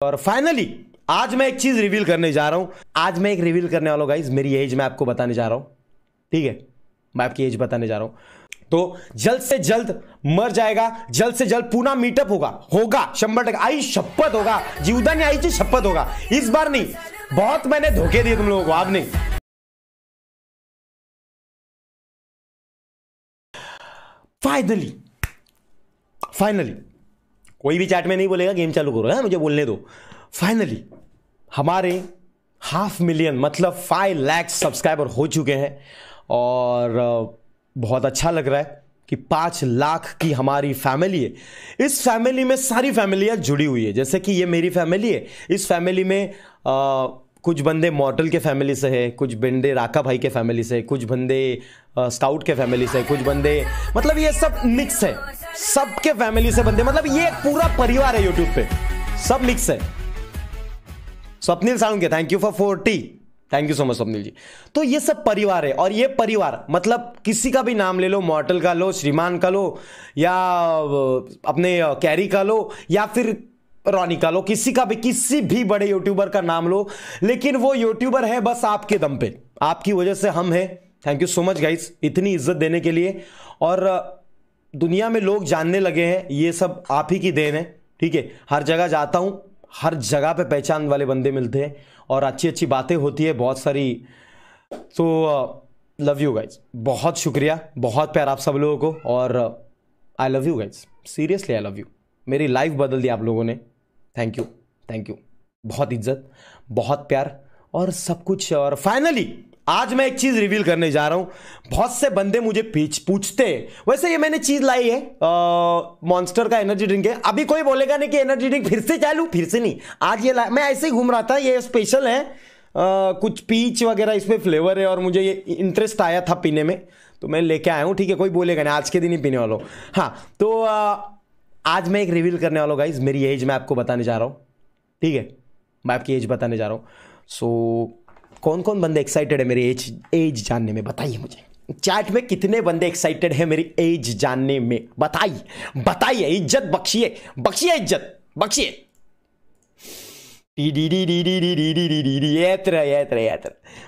और फाइनली आज मैं एक चीज़ रिवील करने जा रहा हूँ। आज मैं एक रिवील करने वाला गाइज़ मेरी एज मैं आपको बताने जा रहा हूँ। ठीक है? मैं आपकी एज बताने जा रहा हूँ। तो जल्द से जल्द मर जाएगा, जल्द से जल्द पूना मीटअप होगा। होगा शंबर टका। आई, शपथ होगा। जीवदा नहीं आई थी, शपथ होगा। इस बार नहीं, बहुत मैंने धोखे दिए तुम लोगों को अब नहीं। फाइनली फाइनली कोई भी चैट में नहीं बोलेगा गेम चालू करो है मुझे बोलने दो। फाइनली हमारे हाफ़ मिलियन मतलब फाइव लैक्स सब्सक्राइबर हो चुके हैं और बहुत अच्छा लग रहा है कि पाँच लाख की हमारी फैमिली है। इस फैमिली में सारी फैमिलियाँ जुड़ी हुई है। जैसे कि ये मेरी फैमिली है। इस फैमिली में आ, कुछ बंदे मॉडल के फैमिली से है कुछ बंदे राका भाई के फैमिली से कुछ बंदे स्काउट के फैमिली से कुछ बंदे मतलब ये सब मिक्स है। सबके फैमिली से बंदे मतलब ये पूरा परिवार है यूट्यूब पे। सब मिक्स है। स्वप्निल साउंड के thank you for forty thank you so much Swapnil ji. तो ये सब परिवार है और ये परिवार मतलब किसी का भी नाम ले लो मॉडल का लो, श्रीमान का लो, या अपने कैरी का लो, या फिर रॉनी का लो, किसी का भी, किसी भी बड़े यूट्यूबर का नाम लो, लेकिन वो यूट्यूबर है बस आपके दम पे। आपकी वजह से हम हैं। Thank you so much guys इतनी इज़्ज़त देने के लिए। और दुनिया में लोग जानने लगे हैं, ये सब आप ही की देन है, ठीक है? हर जगह जाता हूँ, हर जगह पे पहचान वाले बंदे मिलते हैं और अच्छी अच्छी बातें होती है, बहुत सारी। तो लव यू गाइज़ बहुत शुक्रिया, बहुत प्यार आप सब लोगों को और I love you guys seriously I love you मेरी लाइफ बदल दी आप लोगों ने. थैंक यू थैंक यू बहुत इज़्ज़त, बहुत प्यार और सब कुछ और फाइनली आज मैं एक चीज़ रिवील करने जा रहा हूँ। बहुत से बंदे मुझे पूछते हैं। वैसे ये मैंने चीज़ लाई है मॉन्स्टर का एनर्जी ड्रिंक है। अभी कोई बोलेगा नहीं कि एनर्जी ड्रिंक फिर से चालू फिर से नहीं। आज ये मैं ऐसे ही घूम रहा था ये स्पेशल है। आ, कुछ पीच वगैरह इसमें फ्लेवर है और मुझे ये इंटरेस्ट आया था पीने में। तो मैं लेके आया हूँ ठीक है कोई बोलेगा नहीं आज के दिन ही पीने वाला हाँ। तो आ, आज मैं एक रिवील करने वाला गाइज़ मेरी एज मैं आपको बताने जा रहा हूँ। ठीक है मैं आपकी एज बताने जा रहा हूँ। सो कौन कौन बंदे एक्साइटेड है मेरी एज एज जानने में? बताइए मुझे। चैट में कितने बंदे एक्साइटेड है मेरी एज जानने में? बताइए बताइए, इज़्ज़त बख्शिए बख्शिए इज़्ज़त, बख्शिए।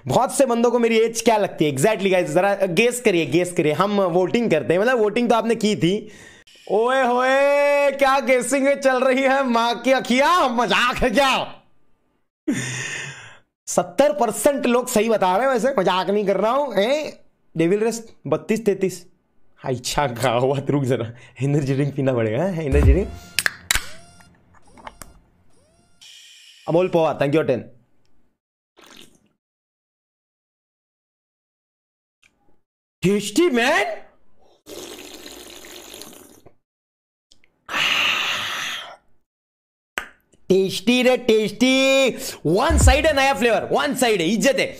बहुत से बंदों को मेरी एज क्या लगती है एग्जैक्टली गाइस जरा गेस करिए गेस करिए हम वोटिंग करते हैं मतलब वोटिंग तो आपने की थी ओए होए क्या गेसिंग चल रही है माँ की अखिया मज़ाक है क्या सत्तर परसेंट लोग सही बता रहे हैं, वैसे मज़ाक नहीं कर रहा हूँ डेविल रेस्ट बत्तीस तैतीस। अच्छा कहा हुआ रुक जरा। एनर्जी ड्रिंक पीना पड़ेगा energy drink Amol Pova thank you ten tasty man tasty रे टेस्टी वन साइड है नया फ्लेवर वन साइड है, इज़्ज़त है.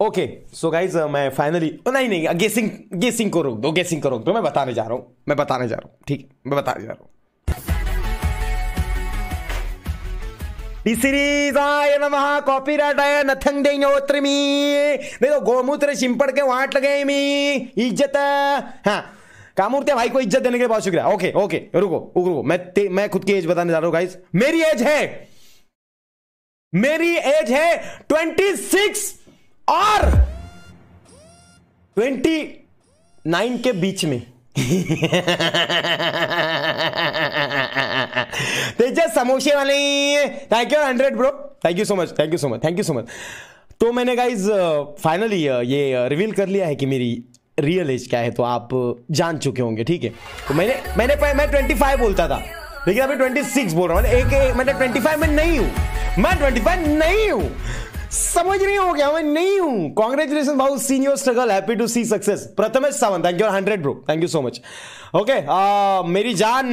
ओके सो गाइज़ मैं फाइनली नहीं नहीं गेसिंग गेसिंग को रोक दो गेसिंग को रोक दो, मैं बताने जा रहा हूँ, मैं बताने जा रहा हूँ, ठीक, मैं बताने जा रहा हूँ. गोमूत्र चिंपड़ के वाट लगे मी. इज़्ज़त हाँ. कामूर्तिया भाई को इज़्ज़त देने के लिए बहुत शुक्रिया। ओके ओके रुको रुको मैं मैं खुद की एज बताने जा रहा हूँ गाइस मेरी एज है। मेरी एज है ट्वेंटी सिक्स और ट्वेंटी नाइन के बीच में। तेजस समोसे वाले thank you hundred bro thank you so much thank you so much thank you so much तो मैंने गाइज़ फाइनली ये रिवील कर लिया है कि मेरी रियल एज क्या है तो आप जान चुके होंगे ठीक है? तो मैंने मैंने मैं ट्वेंटी फाइव बोलता था। लेकिन अभी ट्वेंटी सिक्स बोल रहा हूँ। एक, एक मैंने ट्वेंटी फाइव में नहीं हूँ। मैं ट्वेंटी फाइव नहीं हूँ। समझ नहीं हो गया मैं नहीं हूँ। कॉन्ग्रेचुलेशन भाऊ seen your struggle happy to see success Prathamesh Sawant thank you hundred bro thank you so much okay मेरी जान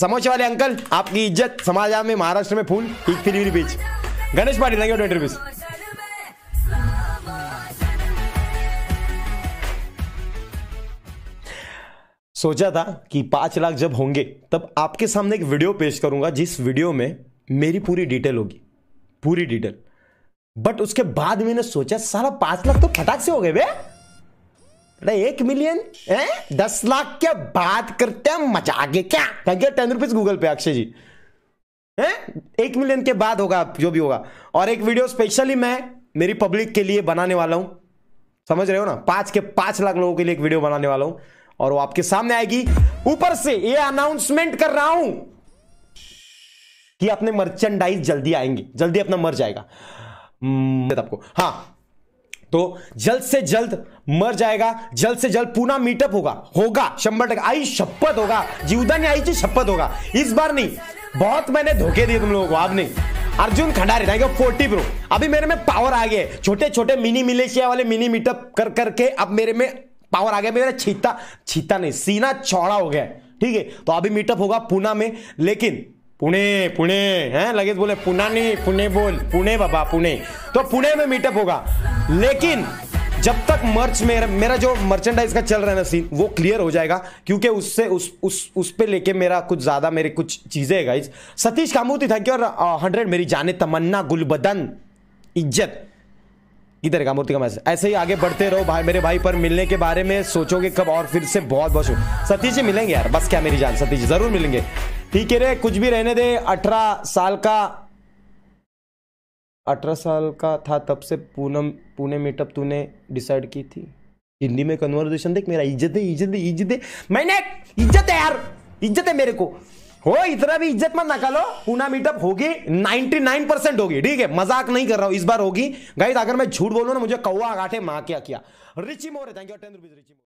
समोसे वाले अंकल आपकी इज़्ज़त समाज में महाराष्ट्र में फूल ठीक three beach Ganesh Patil thank you twenty rupees सोचा था कि पाँच लाख जब होंगे, तब आपके सामने एक वीडियो पेश करूँगा, जिस वीडियो में मेरी पूरी डिटेल होगी। पूरी डिटेल बट उसके बाद मैंने सोचा सारा पाँच लाख तो फटाक से हो गए बे। एक मिलियन है? दस लाख के बात करते हैं? मज़ा आगे क्या? Thank you ten rupees Google Pay, Akshay ji. हैं? एक मिलियन के बाद होगा, जो भी होगा। और एक वीडियो स्पेशली मैं मेरी पब्लिक के लिए बनाने वाला हूँ। समझ रहे हो ना? पाँच के पाँच लाख लोगों के लिए एक वीडियो बनाने वाला हूँ। और वो आपके सामने आएगी। ऊपर से ये अनाउंसमेंट कर रहा हूँ कि अपने मर्चेंडाइज जल्दी आएँगे। जल्दी अपना मर जाएगा हम्म, आपको। हाँ तो जल्द से जल्द मर जाएगा जल्द से जल्द पूना मीटअप होगा। होगा शंबर टका। आई शपथ होगा। जीवदानी आई थी शपथ होगा। इस बार नहीं बहुत मैंने धोखे दिए तुम लोगों को अब नहीं। Arjun Khandari thank you forty pro अभी मेरे में पावर आ गया छोटे छोटे मिनी मिलेशिया वाले मिनी मीटअप कर करके अब मेरे में पावर आ गया, मेरा छीता छीता नहीं, सीना चौड़ा हो गया। ठीक है तो अभी मीटअप होगा पूना में, लेकिन पुणे पुणे, हैं? लगेज बोले पुना नहीं, पुणे बोल, पुणे बाबा, पुणे। तो पुणे में मीटअप होगा। लेकिन जब तक मर्च मेरा मेरा जो मर्चेंडाइज का चल रहा है ना सीन वो क्लियर हो जाएगा, क्योंकि उससे, उस उस उस पे लेके मेरा कुछ ज़्यादा मेरे कुछ चीज़ें है guys Satish Kamurthi thank you और हंड्रेड मेरी जाने तमन्ना, गुलबदन, इज़्ज़त। इधर का मूर्ति का मैसेज? ऐसे ही आगे बढ़ते रहो भाई, मेरे भाई पर मिलने के बारे में सोचोगे, कब और फिर से बहुत बहुत सतीश जी मिलेंगे यार, बस क्या मेरी जान, सतीश जी ज़रूर मिलेंगे। ठीक है रे, कुछ भी रहने दे, अठारह साल का, अठारह साल का था तब से पूनम, पुणे मीटअप तूने डिसाइड की थी। हिंदी में कन्वर्जेशन देख, मेरा इज़्ज़त है इज़्ज़त है इज़्ज़त है मैंने इज़्ज़त है यार, इज़्ज़त है मेरे को। हो इतना भी इज़्ज़त मत निकालो। पूना मीटअप होगी 99 परसेंट होगी। ठीक है, मज़ाक नहीं कर रहा हूँ, इस बार होगी। गाइस अगर मैं झूठ बोलू ना, मुझे कौआ गाठे माँ क्या किया। Richie More thank you ten rupees Richie